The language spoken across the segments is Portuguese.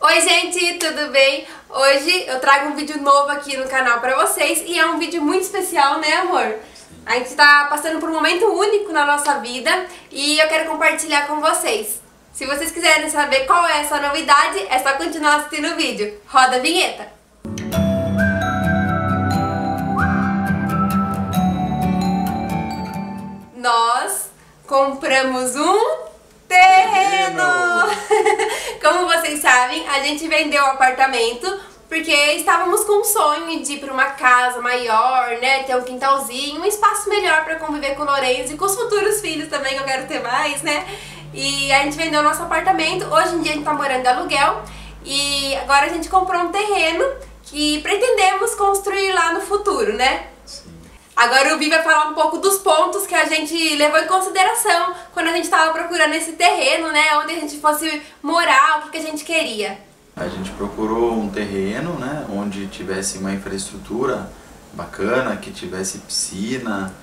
Oi gente, tudo bem? Hoje eu trago um vídeo novo aqui no canal pra vocês e é um vídeo muito especial, né amor? A gente tá passando por um momento único na nossa vida e eu quero compartilhar com vocês. Se vocês quiserem saber qual é essa novidade, é só continuar assistindo o vídeo. Roda a vinheta! Nós compramos um a gente vendeu o apartamento porque estávamos com o sonho de ir para uma casa maior, né, ter um quintalzinho, um espaço melhor para conviver com o Lourenço e com os futuros filhos também, que eu quero ter mais, né? E a gente vendeu o nosso apartamento, hoje em dia a gente tá morando de aluguel e agora a gente comprou um terreno que pretendemos construir lá no futuro, né? Agora o Vi vai falar um pouco dos pontos que a gente levou em consideração quando a gente estava procurando esse terreno, né? Onde a gente fosse morar, o que, que a gente queria. A gente procurou um terreno, né? Onde tivesse uma infraestrutura bacana, que tivesse piscina,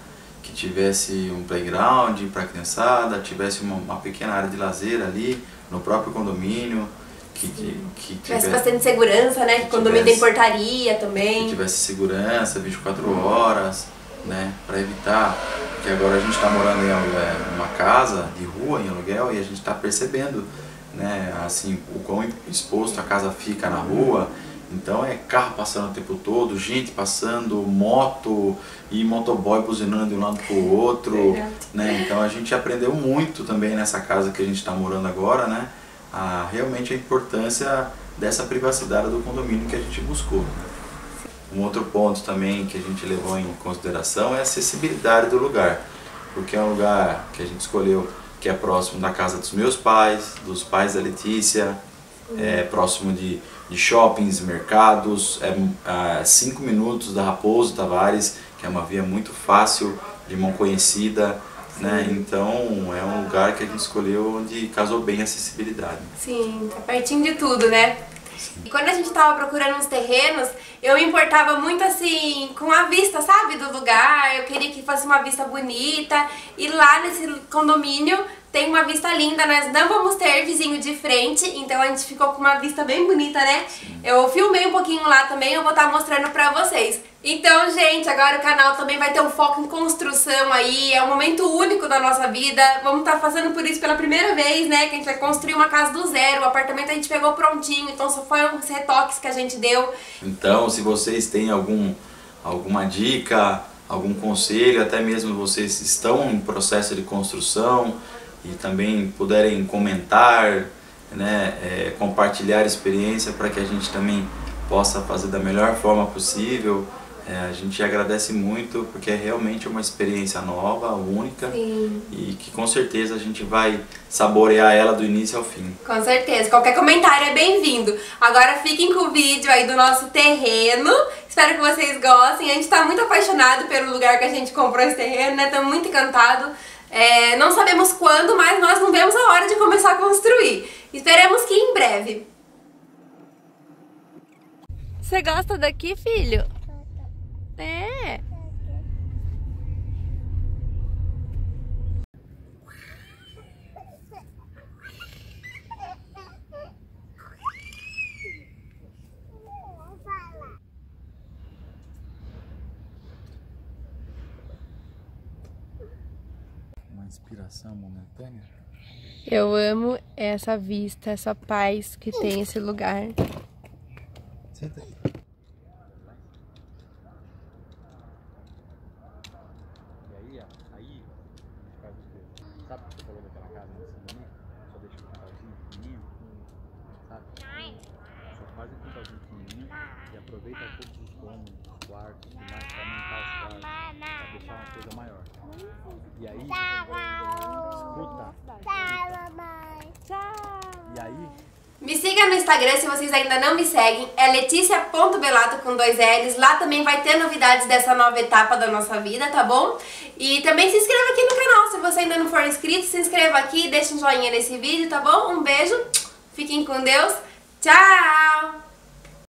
que tivesse um playground para criançada, tivesse uma, uma, pequena área de lazer ali no próprio condomínio. Que, que, que tivesse, tivesse bastante segurança, né? Que, condomínio tivesse, tem portaria também. Que tivesse segurança 24 horas né, para evitar que agora a gente está morando em é, uma casa de rua em aluguel e a gente está percebendo, né, assim, o quão exposto a casa fica na rua. Então é carro passando o tempo todo, gente passando, moto e motoboy buzinando de um lado para o outro, né? Então a gente aprendeu muito também nessa casa que a gente está morando agora, né? A, realmente a importância dessa privacidade do condomínio que a gente buscou. Um outro ponto também que a gente levou em consideração é a acessibilidade do lugar, porque é um lugar que a gente escolheu que é próximo da casa dos meus pais, dos pais da Letícia, é próximo de, de shoppings, mercados, é a cinco minutos da Raposo Tavares, que é uma via muito fácil, de mão conhecida, né? Então é um lugar que a gente escolheu onde casou bem a acessibilidade. Sim, tá pertinho de tudo, né? E quando a gente tava procurando uns terrenos, eu importava muito assim com a vista, sabe, do lugar. Eu queria que fosse uma vista bonita. E lá nesse condomínio tem uma vista linda, nós não vamos ter vizinho de frente, então a gente ficou com uma vista bem bonita, né? Eu filmei um pouquinho lá também, eu vou estar tá mostrando pra vocês. Então, gente, agora o canal também vai ter um foco em construção aí, é um momento único da nossa vida. Vamos estar tá fazendo por isso pela primeira vez, né? Que a gente vai construir uma casa do zero, o apartamento a gente pegou prontinho, então só foi uns retoques que a gente deu. Então, se vocês têm algum, alguma dica, algum conselho, até mesmo vocês estão em processo de construção, e também puderem comentar, né, é, compartilhar experiência para que a gente também possa fazer da melhor forma possível. É, a gente agradece muito porque é realmente uma experiência nova, única Sim. e que com certeza a gente vai saborear ela do início ao fim. Com certeza, qualquer comentário é bem-vindo. Agora fiquem com o vídeo aí do nosso terreno, espero que vocês gostem. A gente está muito apaixonado pelo lugar que a gente comprou esse terreno, né? Estamos muito encantados. É, não sabemos quando, mas nós não vemos a hora de começar a construir. Esperemos que em breve. Você gosta daqui, filho? É. inspiração momentânea? Eu amo essa vista, essa paz que tem esse lugar. Senta aí. E aí, ó, aí, sabe o que você falou daquela casa? Só deixa o quintalzinho pequenininho, sabe? Só faz o quintalzinho pequenininho e aproveita todos os cômodos, os quartos, para aumentar os quartos, para deixar uma coisa maior. E aí, escuta. Tchau, mamãe. Tchau. E aí? Me siga no Instagram se vocês ainda não me seguem, é leticia.belato com dois L's, lá também vai ter novidades dessa nova etapa da nossa vida, tá bom? E também se inscreva aqui no canal, se você ainda não for inscrito, se inscreva aqui, deixa um joinha nesse vídeo, tá bom? Um beijo, fiquem com Deus, tchau!